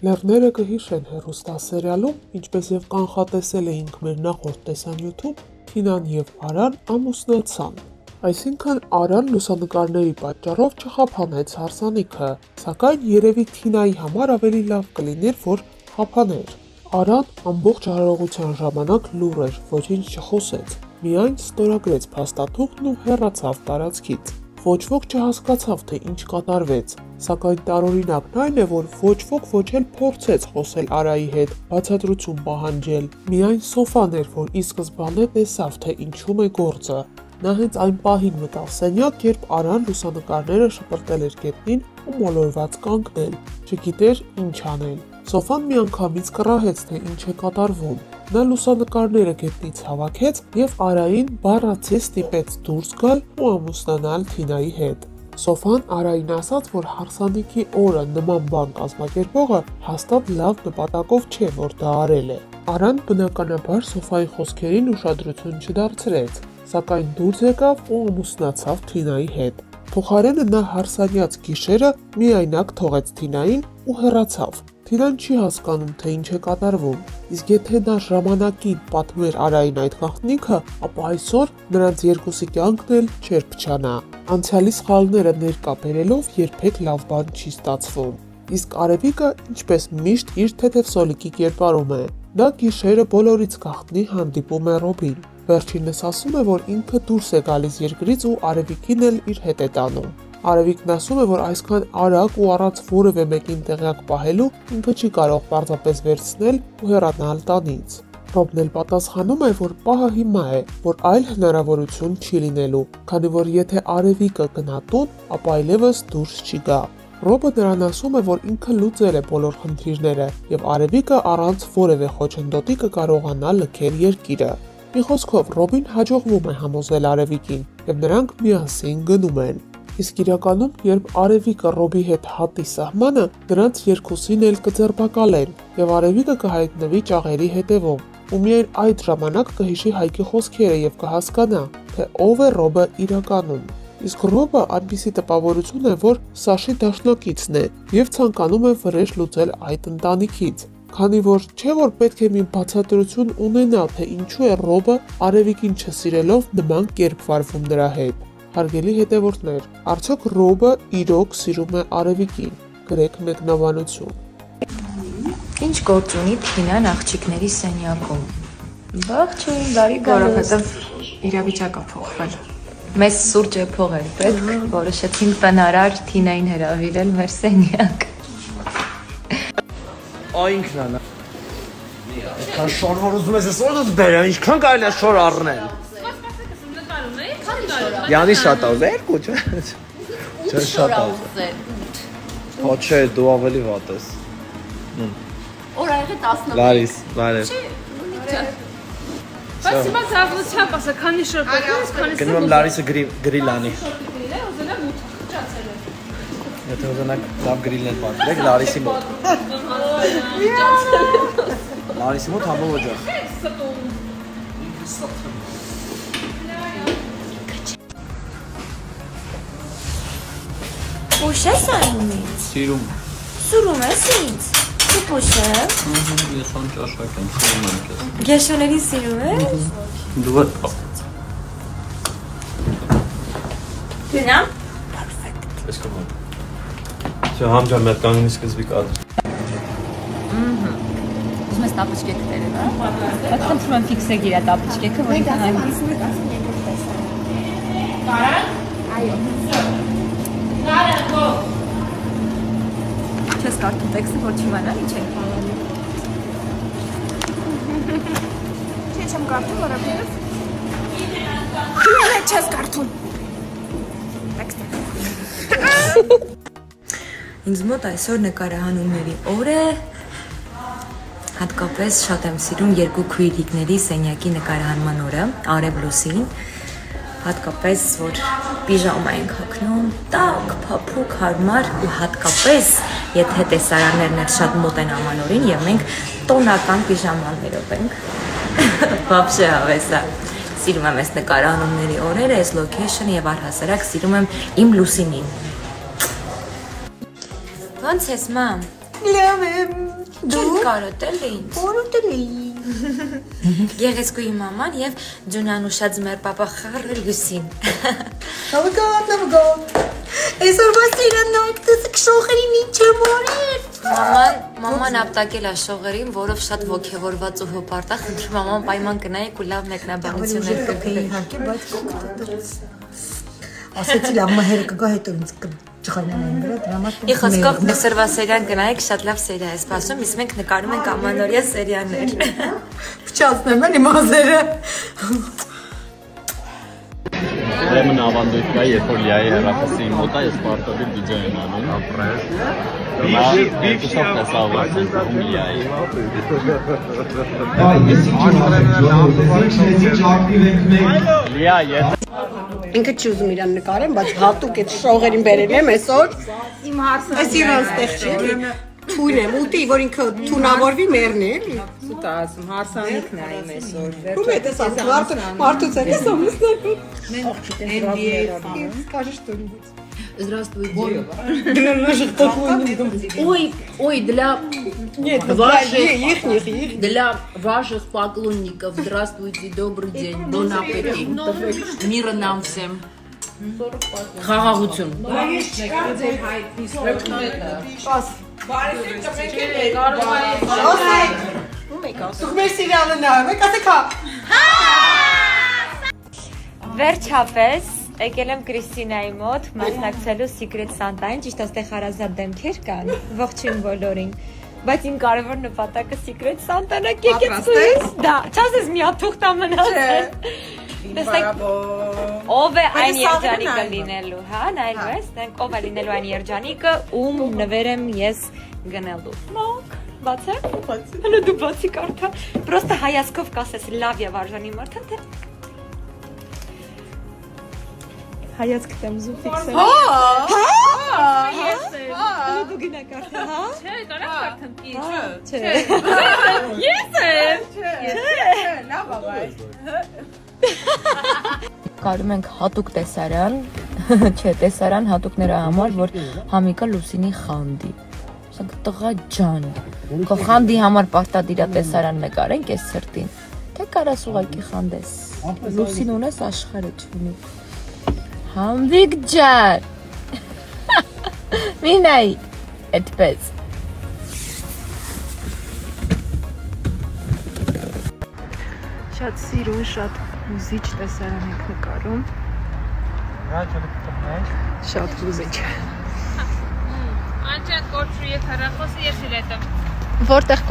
Լեռները կհիշեն հերոստասերիալում, ինչպես եւ կանխատեսել էինք մեր նախորդ տեսանյութում, Թինան եւ Արան ամուսնացան։ Այսինքն Արան լուսանկարների պատճառով չխափանեց հարսանիքը, սակայն երևի Թինայի համար ավելի լավ կլիներ, որ խափաներ։ Արան ամբողջ հարողության ժամանակ լուր էր, ոչինչ չխոսեց։ Միայն ստորագրեց փաստաթուղթն ու հեռացավ տարածքից։ Ոչ ոք չհասկացավ, թե ինչ կատարվեց, սակայն տարօրինակն այն է, որ ոչ ոք ոչ էլ փորձեց խոսել Արայի հետ, բացատրություն պահանջել։ Միայն Սոֆան էր, որ ի սկզբանե տեսավ, թե ինչում է գործը։ Նա հենց այն պահին մտավ սենյակ, երբ Արան լուսանկարները շպրտել էր գետնին ու մոլորված կանգնել։ Չգիտեր ինչ անել։ Սոֆան միանգամից կռահեց, թե ինչ է կատարվում։ Նա լուսանկարները գետնից հավաքեց եւ Արային բառացի ստիպեց դուրս գալ ու ամուսնանալ Թինայի հետ։ Սոֆան Արային ասաց, որ հարսանիքի օրը նման բան կազմակերպողը հաստատ լավ նպատակով չէ, որ դա արել է։ Արան բնականաբար Սոֆայի խոսքերին ուշադրություն չդարձրեց, սակայն դուրս եկավ ու ամուսնացավ Թինայի հետ։ Փոխարենը նա հարսանյաց գիշերը միայնակ թողեց Թինային ու հեռացավ։ Թինան չի հասկանում, թե ինչ է կատարվում։ Իսկ եթե նա ժամանակին պատմեր Արային այդ գաղտնիքը, ապա այսօր նրանց երկուսի կյանքն էլ չէր փչանա։ Անցյալի սխալները ներկա բերելով երբեք լավ բան չի ստացվում։ Իսկ Արևիկը, ինչպես միշտ, իր թեթև սոլիկի կերպարում է։ Նա գիշերը բոլորից գաղտնի հանդիպում է Ռոբին։ Վերջինս ասում է, որ ինքը դուրս է գալիս երկրից ու Արևիկին էլ իր հետ է տանում։ Արևիկն ասում է, որ այսքան արագ ու առանց որևէ մեկին տեղյակ պահելու ինքը չի կարող պարզապես վերցնել ու հեռանալ տանից։ Ռոբն էլ պատասխանում է, որ պահը հիմա է, որ այլ հնարավորություն չի լինելու, քանի որ եթե Արևիկը գնա տուն, ապա այլևս դուրս չի գա։ Ռոբը նրան ասում է, որ ինքը լուծել է բոլոր խնդիրները եւ Արևիկը առանց որևէ խոչընդոտի կկարողանա լքել երկիրը։ Մի խոսքով Ռոբին հաջողվում է համոզել Արևիկին եւ նրանք միասին գնում են։ Իսկ իրականում, երբ Արևիկը Ռոբի հետ հատի սահմանը, նրանց երկուսին էլ կձերբակալեն եւ Արևիկը կհայտնվի ճաղերի հետևում։ Ու միայն այդ ժամանակ կհիշի Հայկի խոսքերը եւ կհասկանա, թե ով է Ռոբը իրականում։ Իսկ Ռոբը այնպիսի տպավորություն է, որ Սաշի դաշնակիցն է եւ ցանկանում է վրեժ լուծել այդ ընտանիքից։ Քանի որ չէ որ պետք է մի բացատրություն ունենա, թե ինչու է Ռոբը Արևիկին չսիրելով նման կերպ վարվում նրա հետ։ Հարգելի հետևորդներ, արդյոք Ռոբը իրոք սիրում է Արևիկին։ Գրեք մեկնաբանություն։ Ինչ գործ ունի Թինան աղջիկների սենյակում։ Ողջույն, բարի գալուս։ Որովհետև իրավիճակը փոխվել։ Մեզ սուրճ է փողել պետք, որոշեցին տնարար Թինային հրավիրել մեր սենյակ։ Այնքն է։ Քան շոր որ ուզում ես այսօր դու բեր, ինչքան կարելի է շոր առնել։ Յանի շատ է, երկու չէ։ Չէ շատ է։ Հա չէ, դու ավելի վատ ես։ Օրայղի 11։ Լարիս, բարև։ Բայց հիմա ցավությամբ ասա, քանի շոր պետք քանի Գնում եմ Լարիսը գրիլ անի։ գրիլ է, ուզենամ ու խճացել է։ Եթե ուզենաք լավ գրիլներ պատմեք Լարիսի մոտ։ Լարիսի մոտ համով օջախ։ Ուշ ես ինձ։ Սիրում։ Սուրում ես ինձ։ Դու է։ Ես ան ճաշակ եմ, սիրում եմ քեզ։ Գեշոներին սիրում ես։ Դու Դնամ։ ես կոմ։ Չէ, համջա մեր կանգնի սկզբի կար։ Ուզում ես տապուճկեքը բերել, հա։ Բայց խնդրում եմ ֆիքսեք իր տապուճկեքը, որ ինքն այն Չես կարդում տեքստը, որ չիմանալ ինչ է։ Չէ, չեմ կարդում, որովհետև Հինը չես կարդում։ Ինձ մոտ այսօր նկարահանումների օր է։ Հատկապես շատ եմ սիրում երկու քույրիկների սենյակի նկարահանման օրը, Արև Լուսին հատկապես որ պիժամա ենք հագնում, տաք, փափուկ, հարմար ու հատկապես եթե տեսարաններն էլ շատ մոտ են ամանորին եւ մենք տոնական պիժամաներով ենք։ Բաբշե հավեսա սիրում եմ այս նկարանումների օրերը, այս լոքեյշնը եւ առհասարակ սիրում եմ իմ Լուսինին։ Ոնց ես, մամ։ Լավ եմ։ Դու կարոտել ինձ։ Կարոտել ինձ։ Գեղեցկուի մաման եւ Ջունանուշած մեր papa խառը լուսին։ Նավգատ, նավգատ։ Այսօրվա սիրանոկտը քշողերի միջև օրեր։ Մաման, մաման ապտակել է շողերին, որով շատ ոգևորված ու հպարտա, խնդրում մաման պայման գնայեք ու լավ մեկնաբանություններ կգրի։ իհարկե, բայց կոկտը Ասեցի լավ մահերը կգա հետո ինձ կճղանանային վրա դրա համար Ի խոսքով այսօրվա սերիան գնայեք, շատ լավ սերիա է սպասում, իսկ մենք նկարում ենք ամանորյա սերիաներ։ փչացնեմ էլի մազերը։ Ուրեմն ավանդույթ կա, երբ որ լիայի հեռախոսի մոտ է, ես պարտադիր վիդեո եմ անում։ Ապրես։ տեսավ եմ լիայի։ Լիա, ես Ինքը չի ուզում իրան նկարեմ, բայց հատուկ այդ շողերին բերել եմ այսօր։ Իմ հարցը։ Այս իրան ստեղ չի թույն է, մուտի, որ ինքը թունավորվի մեռնի, էլի։ Սուտ ասում, հարսանիքն այն այսօր։ Ո՞ւմ է դες ասում, մարդը մարդուց է դες ամուսնակում։ Մենք NDA-ից скажешь что-нибудь։ Здравствуйте. Для наших поклонников. Ой, ой, для Нет, ваших, их, их, их. Для ваших поклонников. Здравствуйте, добрый день. Бон аппетит. Мира нам всем. Խաղաղություն։ Բայց չկա դե ձեր հայտնի սորտնոյը։ Պաս Դուք մեր սիրիալը նայում եք, ասեք հա։ Վերջապես եկել եմ Կրիստինայի մոտ մասնակցելու Secret Santa-ին, ճիշտ աստեղ հարազատ դեմքեր կան, ողջույն բոլորին։ Բայց իմ կարևոր նպատակը Secret Santa-ն է եկեցուց։ Դա, չասես մի հատ թուղթ ամնացել։ Տեսեք, ով է այն երջանիկը լինելու, հա, նայելու ես, դենք ով է լինելու այն երջանիկը, ում նվեր եմ ես գնելու։ Մոք, բացեք, հələ դու բացի կարթա, պրոստը հայացքով կասես լավ եւ արժանի մարդը, թե հայացք դեմ զու ֆիքսել։ Ես եմ։ Դու գնա կարթա, հա։ Չէ, կարա կարթեմ։ Չէ։ Ես եմ։ Կարում ենք հատուկ տեսարան, չէ, տեսարան հատուկները համար, որ Համիկա Լուսինի խանդի։ Ասենք տղա ջան, քո խանդի համար պարտադիր է տեսարան նկարենք այս սրտին։ Թե կարաս ուղակի խանդես։ Լուսին ունես աշխարհը չունի։ Համվիկ ջան։ Մի նայ, այդպես։ Շատ սիրուն, շատ հուզիչ տեսարան եք նկարում։ Շատ հուզիչ։ Անջան կորչու եւ հեռախոսը ես իրետը։ Որտեղ